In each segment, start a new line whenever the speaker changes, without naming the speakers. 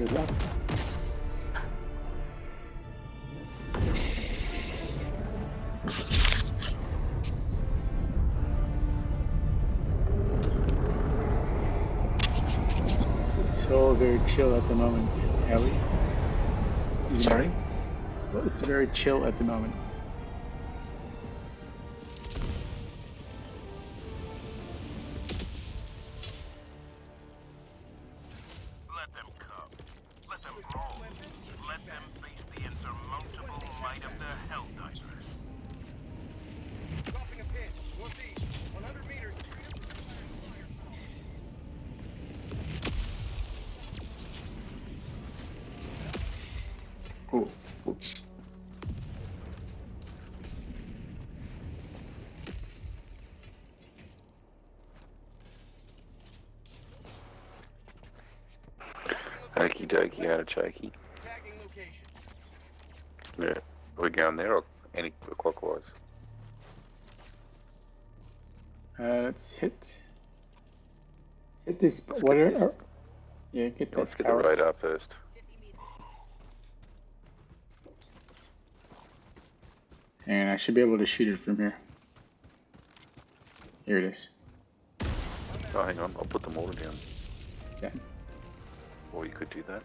Good luck. It's all very chill at the moment, Ellie.
Sorry?
It's very chill at the moment.
Dokie, artichoke.
Tagging location.
Yeah. Are we going there or any clockwise?
Uh, let's hit. Let's hit this.
Let's
What
get
are,
this.
are- yeah, get
Let's
that
get the radar first.
And I should be able to shoot it from here. Here it is.
Oh, hang on, I'll put the mortar down.
Yeah.
Or you could do that.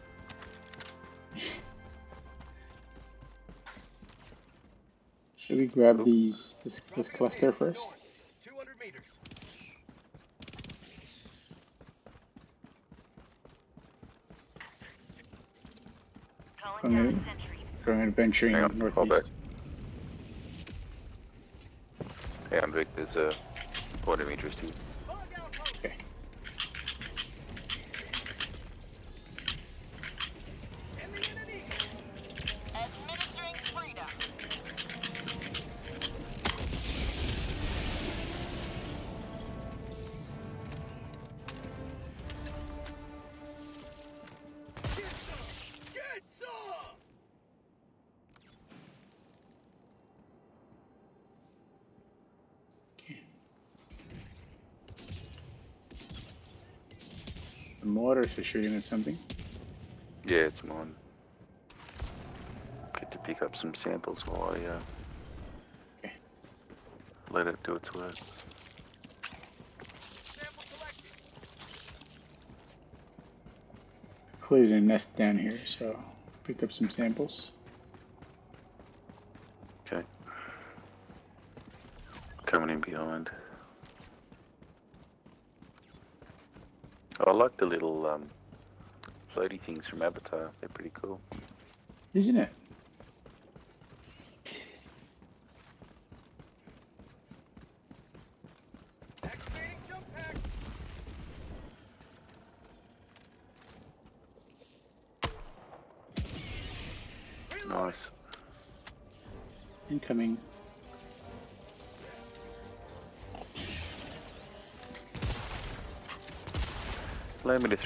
Should we grab these this, this cluster first?
North. 200 meters.
Going in, going adventuring
Hang on, hold
northeast.
Hey, Andric, there's a point of interest here.
Shooting at something.
Yeah, it's mine. Get to pick up some samples while I uh,
Okay.
let it do its work.
Cleared a nest down here, so pick up some samples.
Okay. Coming in behind. I like the little um, floaty things from Avatar. They're pretty cool.
Isn't it?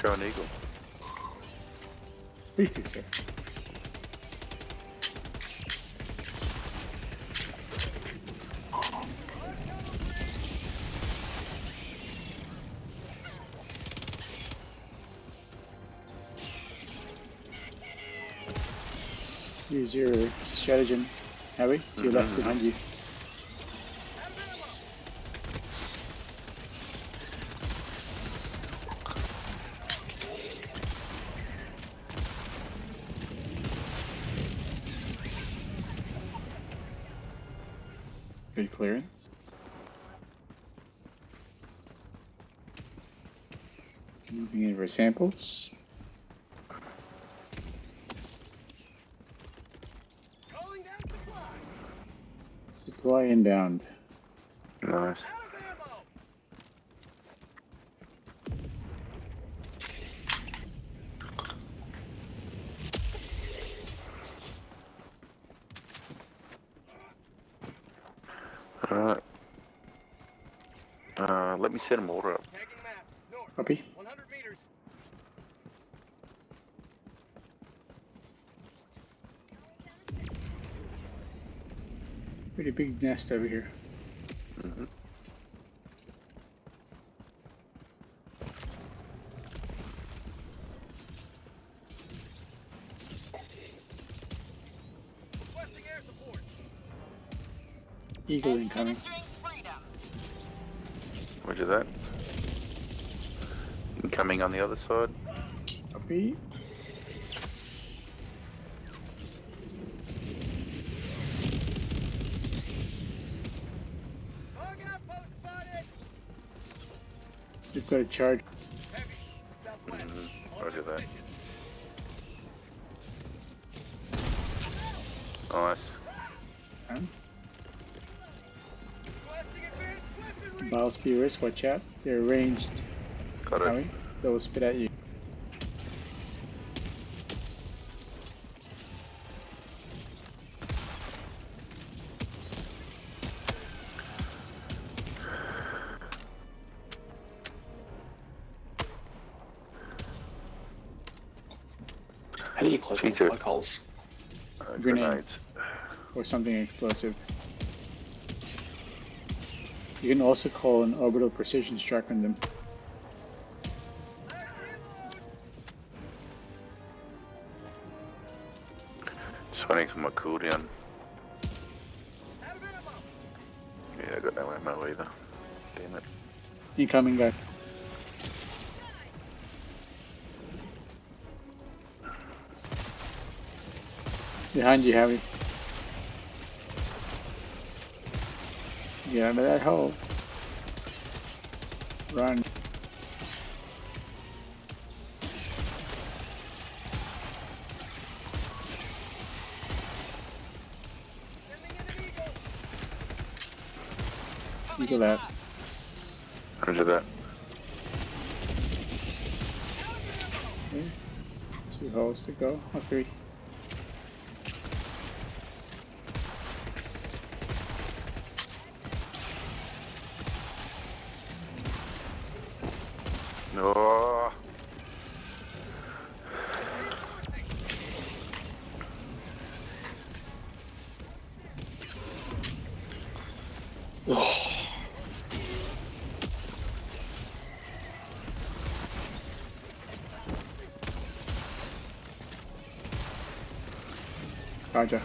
Allow throw an eagle.
Please do, sir. Use your stratagem, Harry, to your left
Mhm.
behind you. Good clearance. Moving in for samples.
Calling down supply.
Supply inbound.
Nice. hit him, hold up.
Copy.
100 meters.
Pretty big nest over here.
Mm -hmm.
Eagle incoming.
Administering freedom.
Roger that. Incoming on the other side.
Copy.
Target outpost spotted.
Got a charge.
Weaponry.
Bile spewers, watch out. They're ranged.
Got it.
Howie. They will spit at you.
How do you close
These
the plug holes?
Uh,
Grenades. Or something explosive. You can also call an orbital precision strike on them.
Just waiting for my cooldown.
Out of ammo.
Yeah, I got no ammo either. Damn it.
Incoming guy. Behind you, Harry. Get out of that hole. Run.
Sending in an eagle.
Moving
Eagle
in
out.
fast.
Roger that.
Okay. Two holes to go. Or three.
Oh,
Oh,
Roger.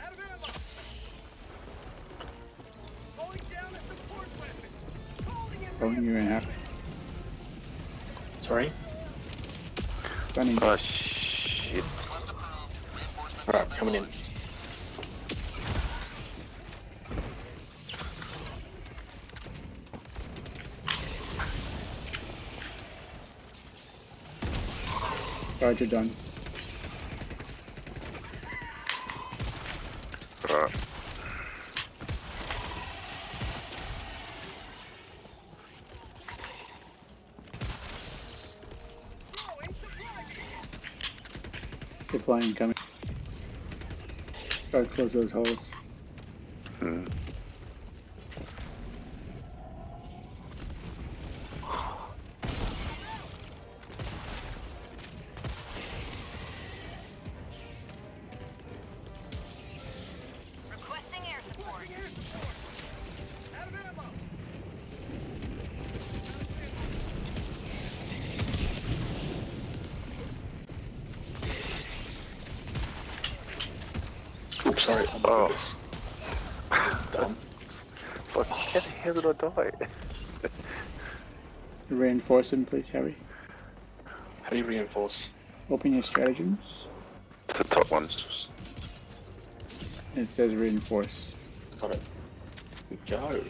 Out of ammo. Going down a support weapon. Calling in
Throwing you in half.
sorry.
Stunning.
oh shit.
Alright, coming in.
Charger done.
Right.
throwing supply beacon.
Supply incoming. Try to close those holes.
Hmm.
Reinforce them, please, Harry.
How do you reinforce?
Open your stratagems.
The top ones.
It says reinforce.
Got it. We go.
Reloading.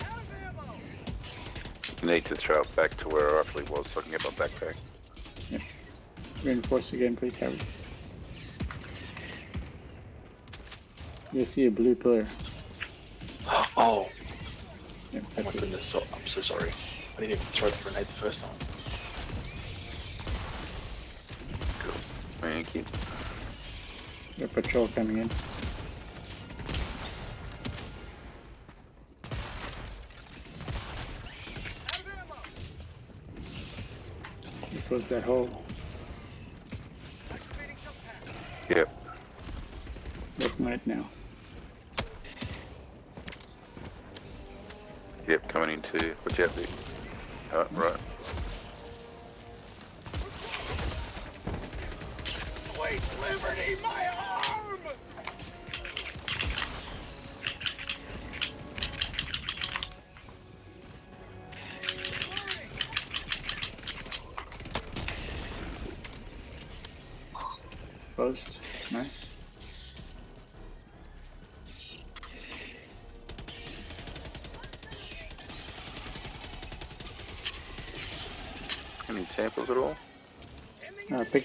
Out of ammo.
You need to throw it back to where I roughly was so I can get my backpack.
Reinforce again, please, Harry. You'll see a blue pillar.
Oh,
Yep,
oh my goodness. So, I'm so sorry. I didn't even throw the grenade the first time.
Cool. Thank you.
Your patrol coming in.
Out of.
You close that hole.
Activating jump pad.
Yep.
Looking right now.
In too. Watch. Oh, right.
Sweet liberty, my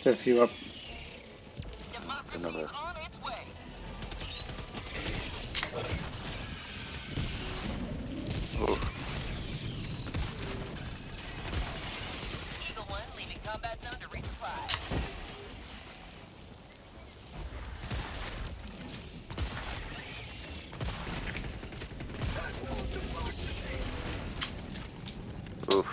a few up.
Democracy
Another-
is on its way.
Oof.
Eagle One leaving combat zone to resupply.
Oof.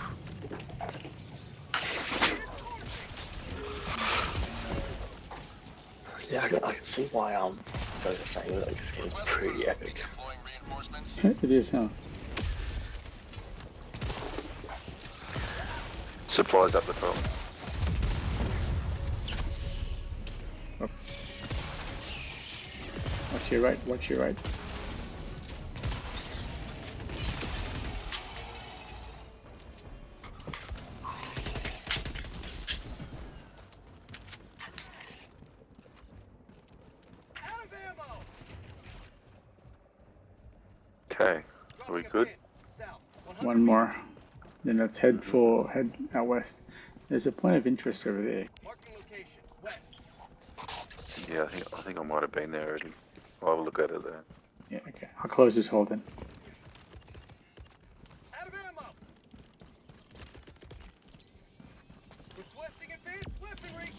Yeah, I can, I can see why um you guys are saying that like, this game's pretty epic.
It is, huh?
Supplies up the top.
Watch your right, watch your right.
Out of ammo!
Okay. Are we
Dropping a
good?
pin. South. 100
One more. Then let's head for head out west. There's a point of interest over there.
Marking location. West.
Yeah, I think I think I might have been there already. I'll have a look at it there.
Yeah, okay. I'll close this hole then.
Out of ammo! Requesting advanced weaponry!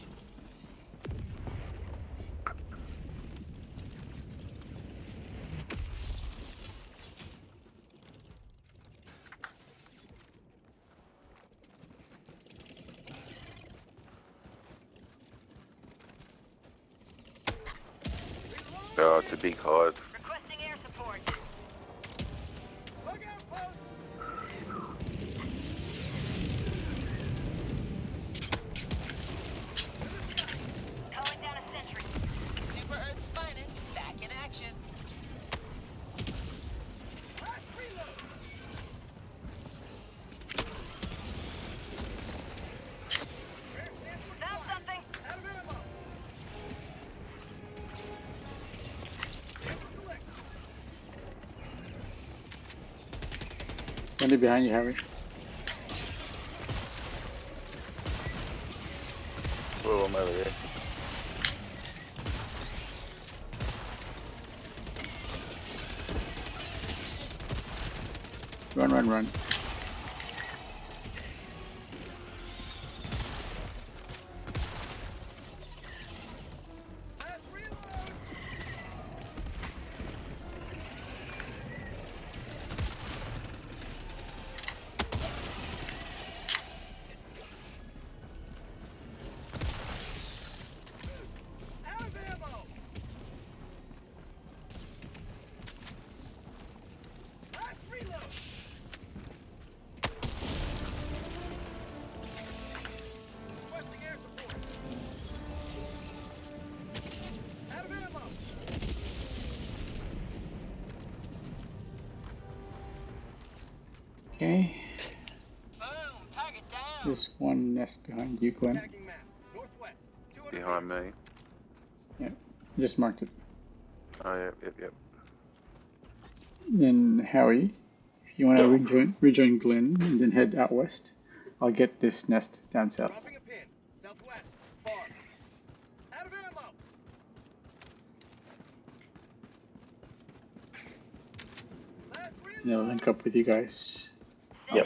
Oh, it's a big
Behind you, Harry. Okay.
Boom. Target down.
There's one nest behind you, Glenn.
Northwest.
Behind me.
I just marked it.
Oh, yep, yep, yep.
Then Howie, if you want to rejoin rejoin Glenn and then head out west, I'll get this nest down south.
Dropping a pin. Southwest. Far. Out of ammo! Last
And I'll link up with you guys.
Yeah.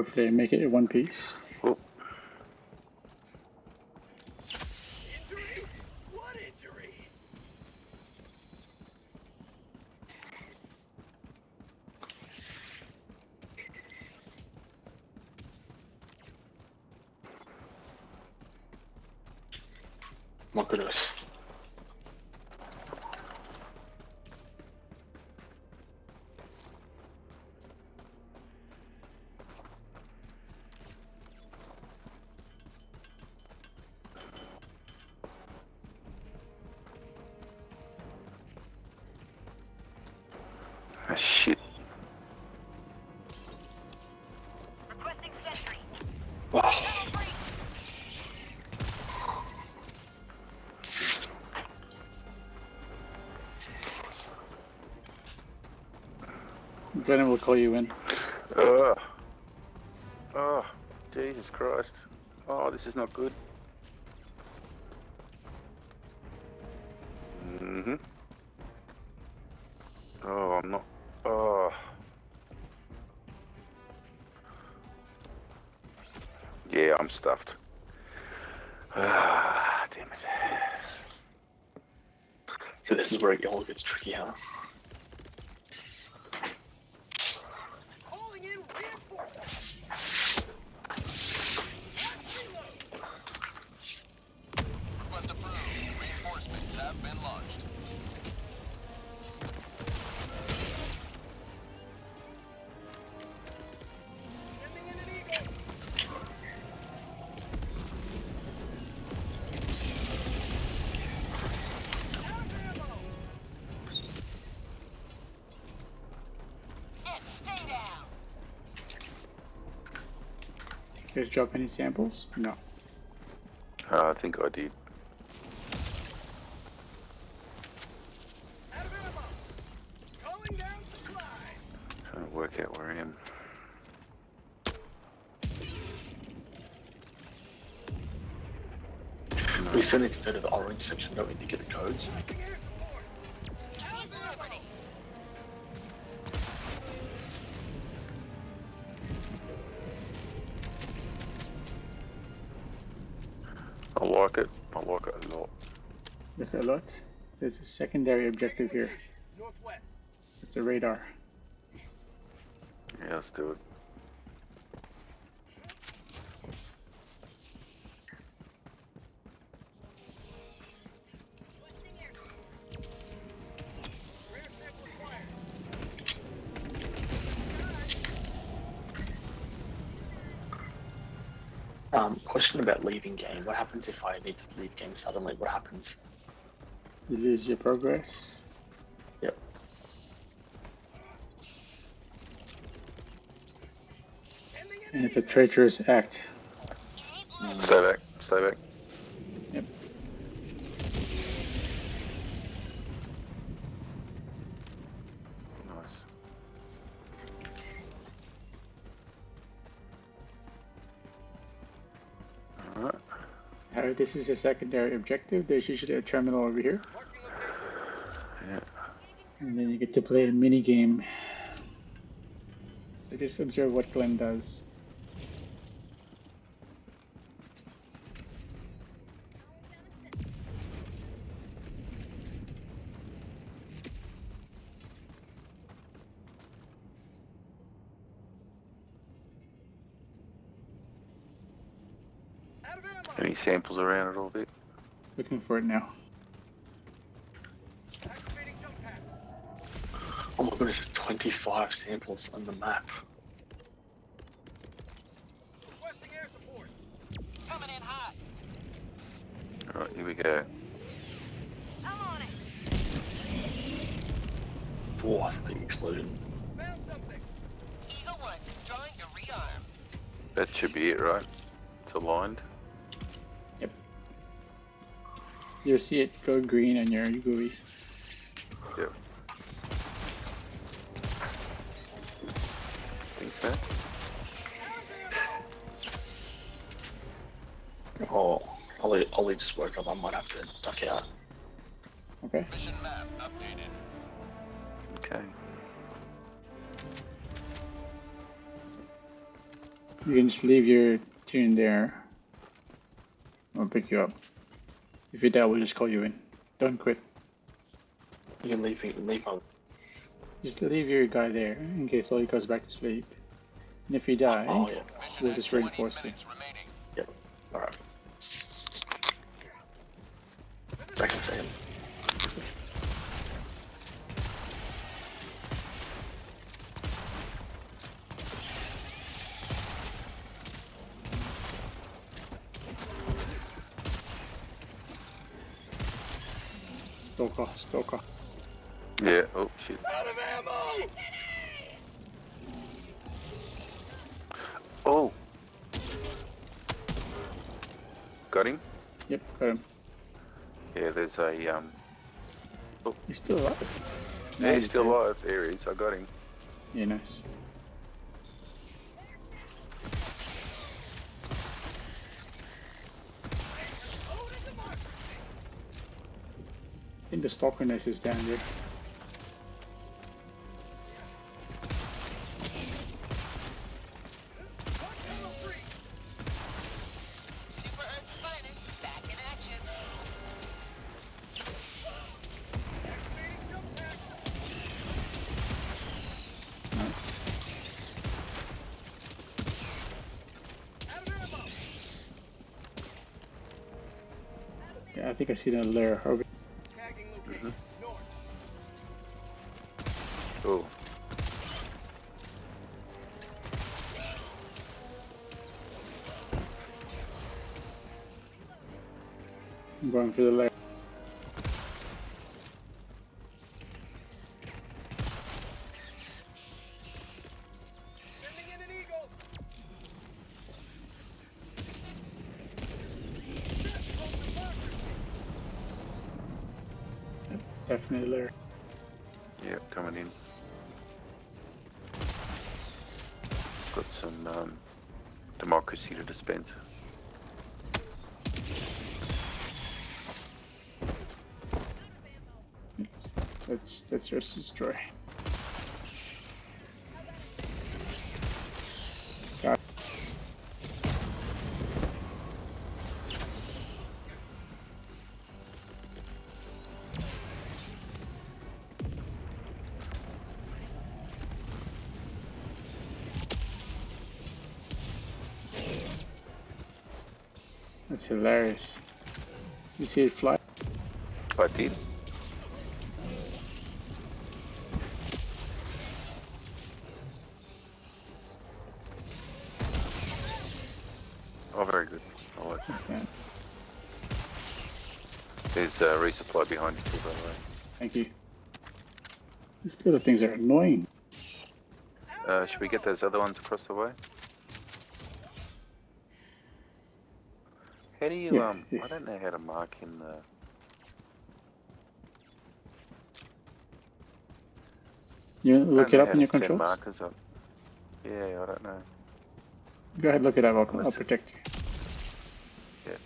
Hopefully I make it in one piece.
Oh.
Injury?
What
injury? My.
Brennan will call you in.
Ugh. Oh, Jesus Christ. Oh, this is not good. hmm Oh, I'm not. Oh. Yeah, I'm stuffed. Ah, damn it.
so this is where it all gets tricky, huh?
Guys drop any samples? No.
Uh, I think I did.
Out of ammo. Calling down supplies.
Trying to work out where I am.
We still need to go to the orange section, don't we, to get the codes?
There's a secondary objective here.
Northwest.
It's a radar.
Yeah, let's do it.
Rare sample acquired.
Um, question about leaving game. What happens if I need to leave game suddenly? What happens?
You lose your progress.
Yep.
And it's a traitorous act. This is a secondary objective. There's usually a terminal over here.
Yeah.
And then you get to play a mini game. So just observe what Glenn does.
Out of ammo.
Any samples around at all, bit?
Looking for it now.
Activating jump pad.
Oh my goodness, 25 samples on the map.
Requesting air support.
Coming in hot.
Alright, here we go.
I'm on it.
Oh, that's a big explosion.
Found something.
Eagle One destroying to rearm.
That should be it, right? It's aligned. Yep.
You'll see it go green on your GUI.
Think so?
Oh, Ollie, Ollie just woke up. I might have to duck out.
Okay.
Mission map updated.
Okay.
You can just leave your tune there. I'll pick you up. If you die, we'll just call you in. Don't quit.
You can leave, me- leave my.
Just leave your guy there in case Ollie goes back to sleep. And if you die,
Oh, yeah.
We'll just reinforce it.
minutes remaining.
Alright. Back in a second.
Stalker, stalker.
Yeah, oh shit.
Out of ammo!
Oh! Got him?
Yep, got him.
Yeah, there's a, um,
He's still alive.
yeah, he's still
dead.
alive. There he is, I got him.
Yeah, nice.
Oh!
I think the stalker nest is down there. Yeah, I think I see the lair. Okay.
Tagging location. North.
Oh.
I'm going for the lair. Definitely lair.
Yeah, coming in. Got some, um, democracy to dispense.
Let's let's just destroy. Hilarious. You see it fly?
I did. Oh, very good. I like
It's down.
There's a resupply behind you too, by the way.
Thank you. These little things are annoying.
Uh, should we get those other ones across the way? Do you,
Yes,
um,
yes.
I don't know how to mark in the,
You look it up in your controls.
markers up. Yeah, I don't know.
Go ahead, look it up. I'll, I'll protect you.
Yeah.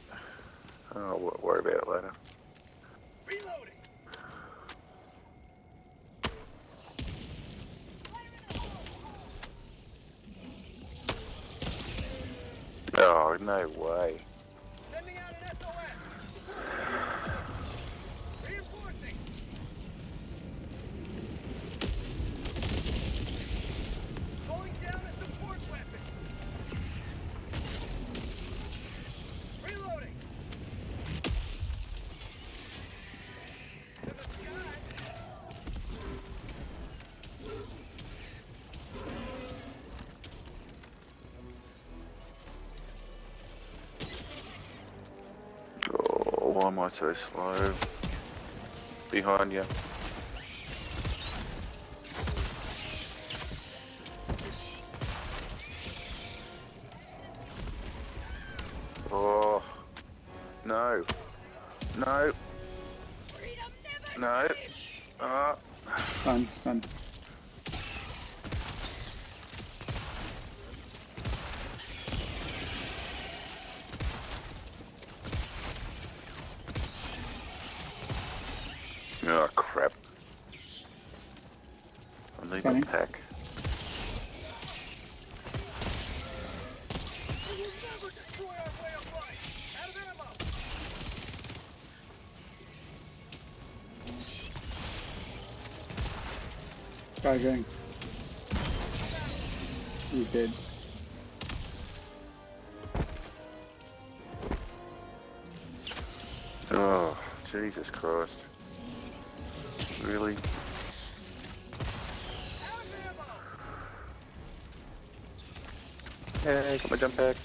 I'll wo- worry about it later.
Reloading!
Oh, no way. I so slow? Behind you. Oh, no, no, no. Ah,
Stun, stun.
oh crap. I need
Stunning.
a pack.
We will never destroy our way of life! Out of ammo!
Guy going. He's dead.
Oh, Jesus Christ. Really? Hey, got my jump pack.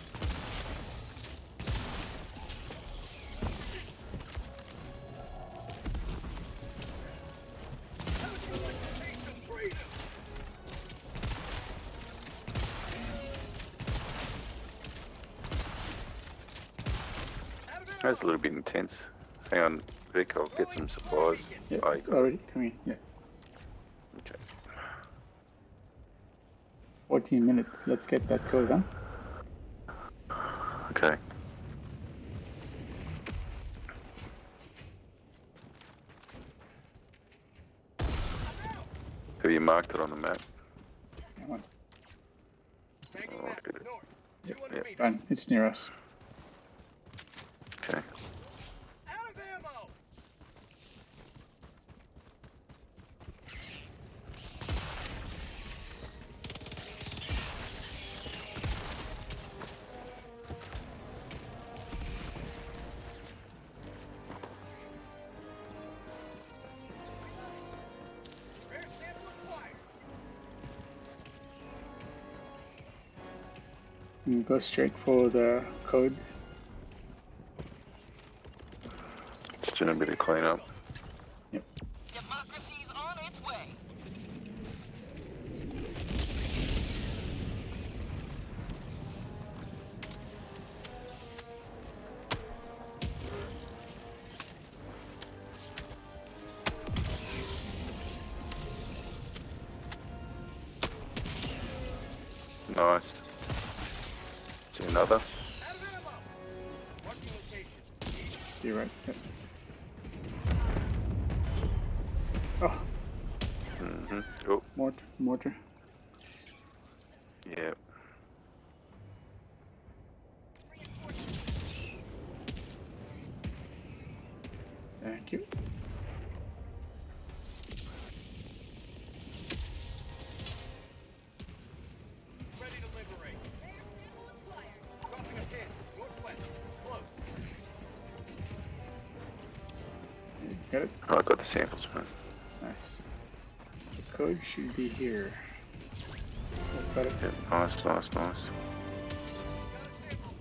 How would you like to taste some freedom? Out of ammo!
That's a little bit intense. Hang on, Vik, I'll get some supplies.
Yeah,
Oh,
it's already coming. Yeah,
okay.
14 minutes. Let's get that code, huh?
Okay. Have you marked it on the map?
Yeah,
Oh,
Yep.
Yep.
Done. It's near us. Go straight for the code.
Just doing a bit of cleanup. I got the samples, man.
Nice. The code should be here.
Yep, nice, nice, nice.
Got a sample.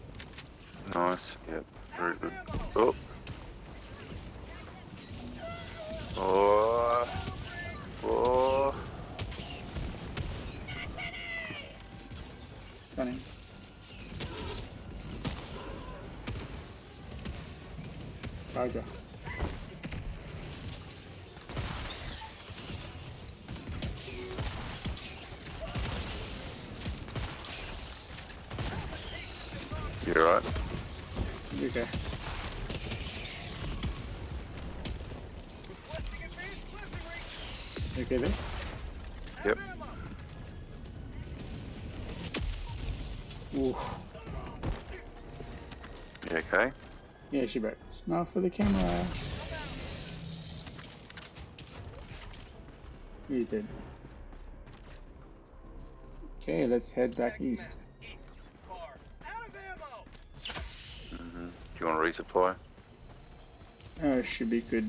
Nice, yep, very good. Oh! Oh!
Stunning. Charger.
You alright?
You okay?
Requesting advanced weaponry.
You okay there?
Out
Yep.
of ammo.
Ooh.
You okay?
Yeah, she better. Smile for the camera. He's dead. Okay, let's head back east.
East. Far. Out of ammo.
Mm-hmm. Do you want to resupply?
Uh, should be good.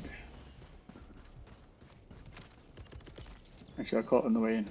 Actually, I caught it on the way in.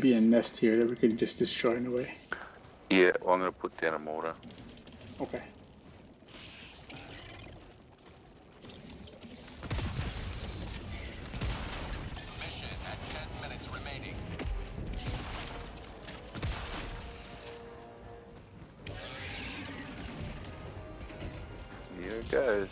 should be a nest here that we can just destroy in a way.
Yeah, well, I'm gonna put down a mortar.
Okay.
Here it goes.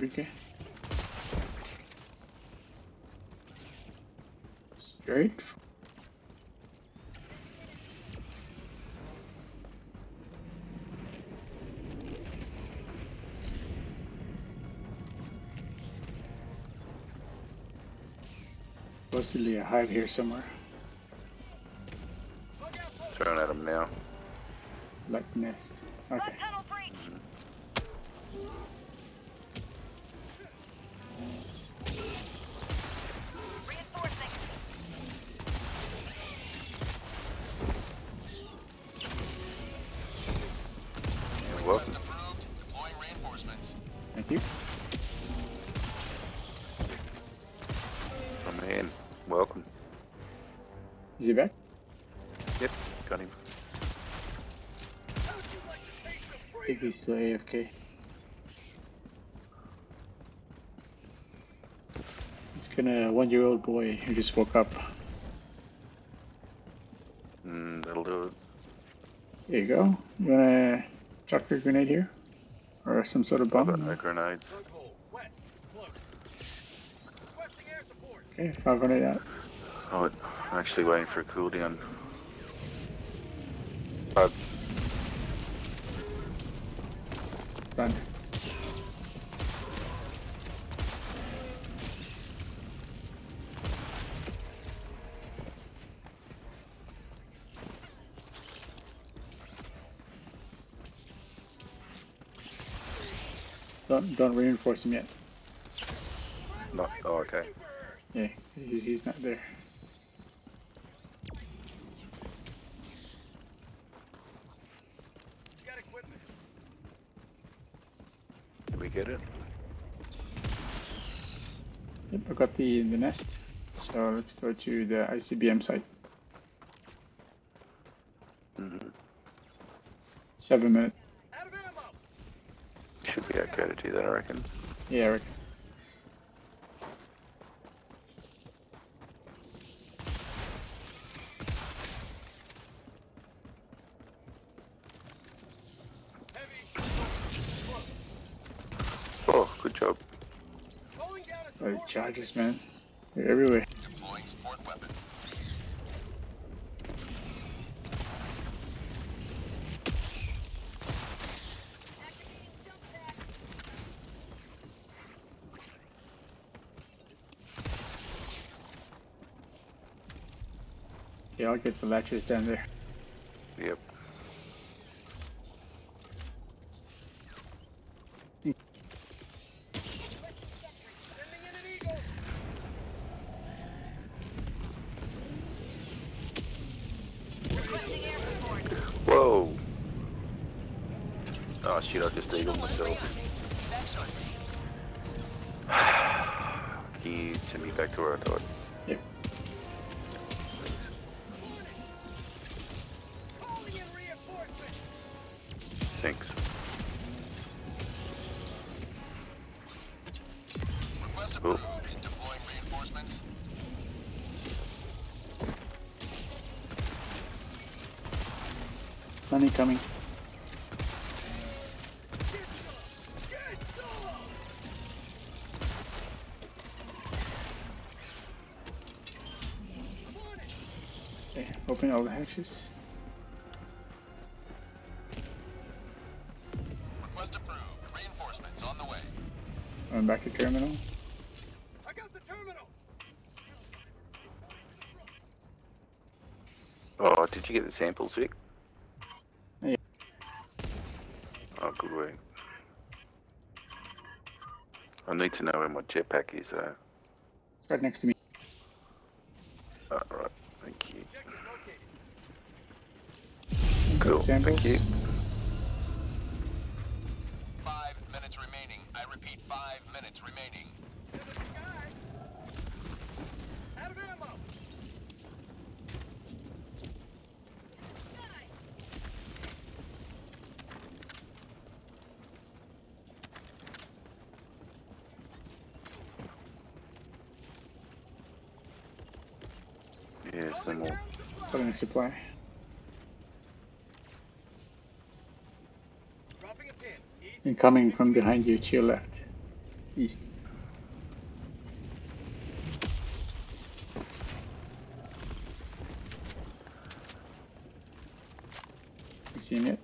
Yep,
should be okay. Straight. Supposedly a hive here somewhere.
Look out for
Throwing at him now.
Like nest. Okay. Is he back?
Yep, got him.
How'd you like to taste the
I think he's still AFK. He's gonna one year old boy who just woke up.
Mm, that'll do it.
There you go. You wanna chuck your grenade here? Or some sort of bomb?
no grenades.
Drug hole. West. Close. Requesting air support.
Okay, 500 out.
Oh, it- I'm actually waiting for a cooldown. Bug.
Uh, it's done. Don't don't reinforce him yet.
Not, oh, okay.
Yeah, he's, he's not there.
You got equipment.
Did we get it?
Yep, I got the the nest. So let's go to the ICBM site.
Mm-hmm.
Seven minutes.
Out of ammo.
Should be okay to do that, I reckon.
Yeah, I reckon.
Heavy. Close.
Oh, good job.
Calling down a
Oh, the
support.
charges, man. They're everywhere.
Deploying support weapon.
Yeah, I'll get the latches down there. Sunny coming.
Get some.
Okay, open all the hatches.
Request approved. Reinforcements on the way.
Going back to terminal.
I got the terminal.
Oh, did you get the samples, Vik?
Yeah.
Oh, good work. I need to know where my jetpack is, though.
It's right next to me.
Oh, right, thank you.
Objective located.
Got
Cool, thank you.
Five minutes remaining. I repeat, five minutes remaining.
To the sky. Out of ammo.
them all.
Put in a supply.
Dropping a pin. East.
And coming from behind you to your left. East. You seen it?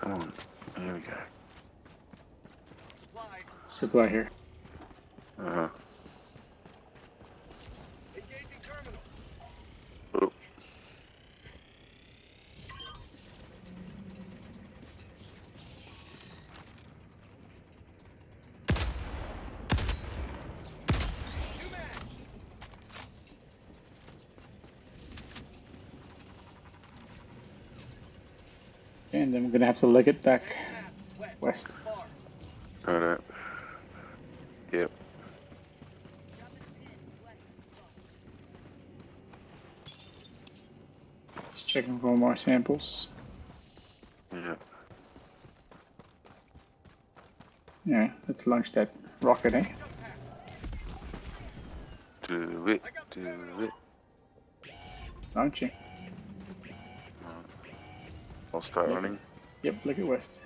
Come on. Here we go.
Supply here.
Uh-huh.
Engaging
gonna have to leg it back
West.
Alright. Yep.
Just checking for more samples.
Yeah.
Yeah, let's launch that rocket, eh?
Do it. Do it.
Launching.
I'll start
Yeah.
running.
Yep, look at west.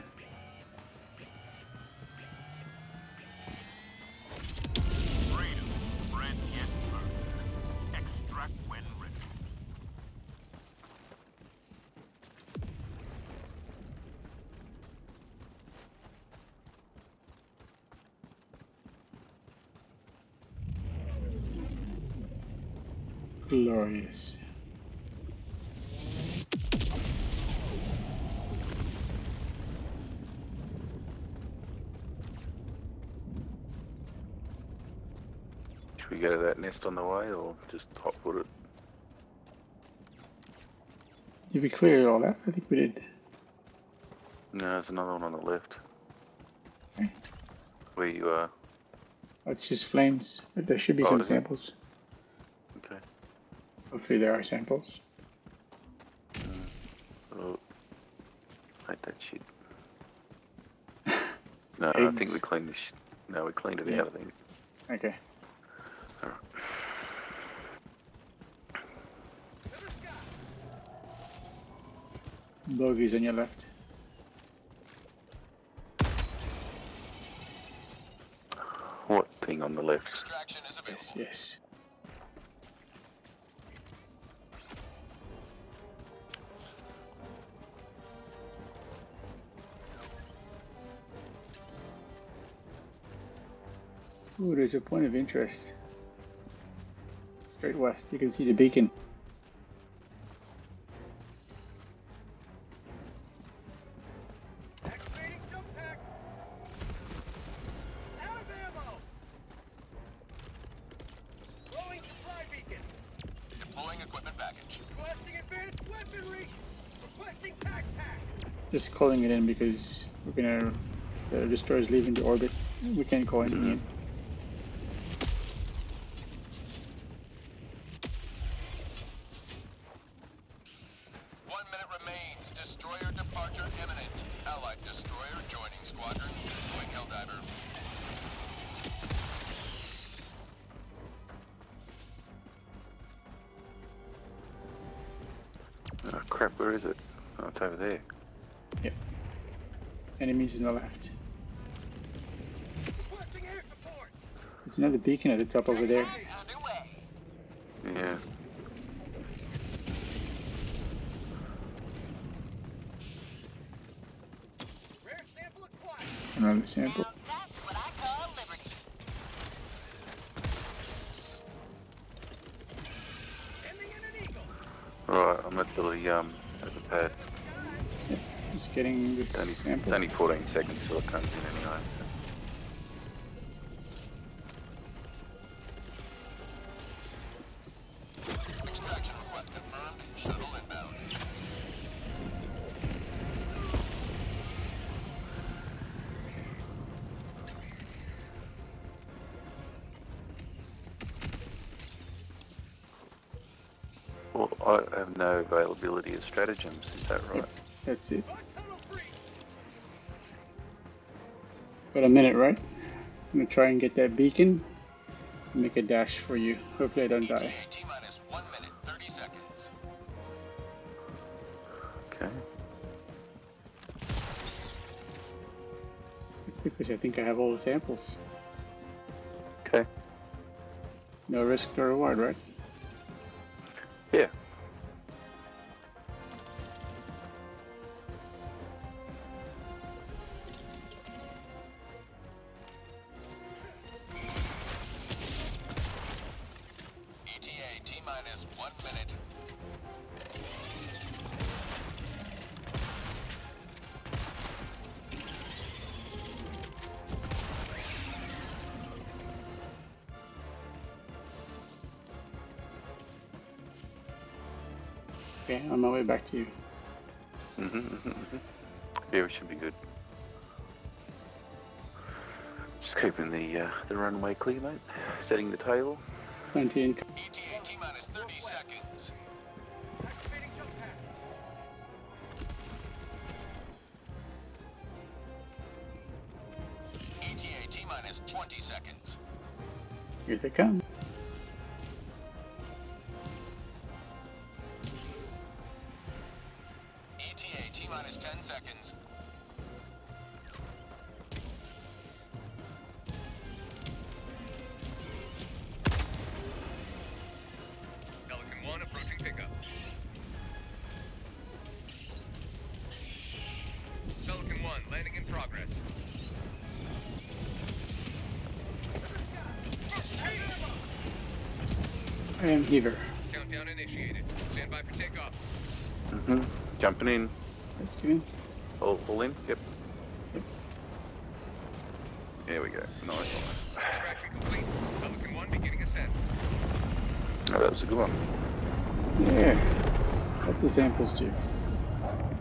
Glorious.
Should we go to that nest on the way or just hot foot it?
Did we clear it all that? I think we did.
No, there's another one on the left.
Okay.
Where you are.
Oh, it's just flames, but there should be
Oh,
some
is it?
samples.
Okay.
Hopefully there are samples. Mm.
Oh. Hate that shit. No, I think we
Eggs.
cleaned this. No, we cleaned it
Yeah.
out. I think.
Okay.
Alright.
To the sky.
Bogies on your left.
What thing on the left?
Extraction is available.
Yes, yes. Ooh, there's a point of interest. Straight west, you can see the beacon. Calling it in because we're gonna. The destroyer's leaving the orbit. We can't call anything in. There's another beacon at the top over there.
Yeah.
Rare sample acquired.
Another sample.
Now I call liberty.
Ending in an eagle.
Right, I'm at the um at the pad.
Just getting this
It's only, it's only 14 seconds till it comes in anyway. Stratagems. Is that right?
That's it.
Bug tunnel free.
About a minute, right? I'm gonna try and get that beacon. Make a dash for you. Hopefully I don't die.
T minus 1 minute, 30 seconds.
Okay.
It's because I think I have all the samples.
Okay.
No risk, no reward, right? Okay, on my way back to you.
Mm-hmm, mm-hmm. Yeah, we should be good. Just keeping the uh, the runway clear, mate. Setting the table.
Plenty in. I am Heaver.
Countdown initiated. Stand by for takeoff.
Mm-hmm. Jumping in.
Let's do it.
All, all in. Yep.
Yep.
There we go. Nice, nice.
Extraction complete. Pelican 1 beginning ascent.
Oh, that was a good one.
Yeah. Lots of samples too.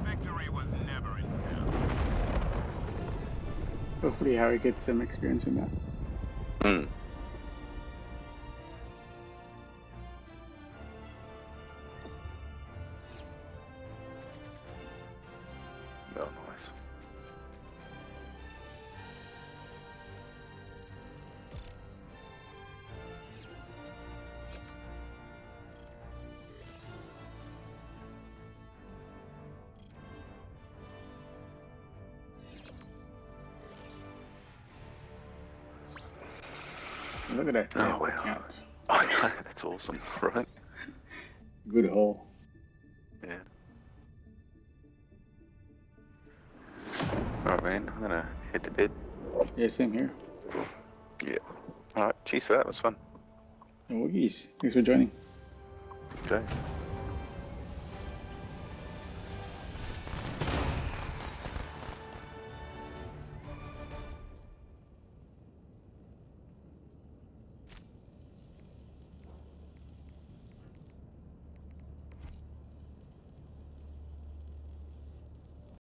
Victory was never in doubt.
Hopefully Harry gets some experience in that.
Hmm.
Good hole.
Yeah. Alright, man. I'm gonna head to bed.
Yeah, same here.
Yeah. Alright, cheers for that. Was fun.
No worries. Thanks for joining.
Okay.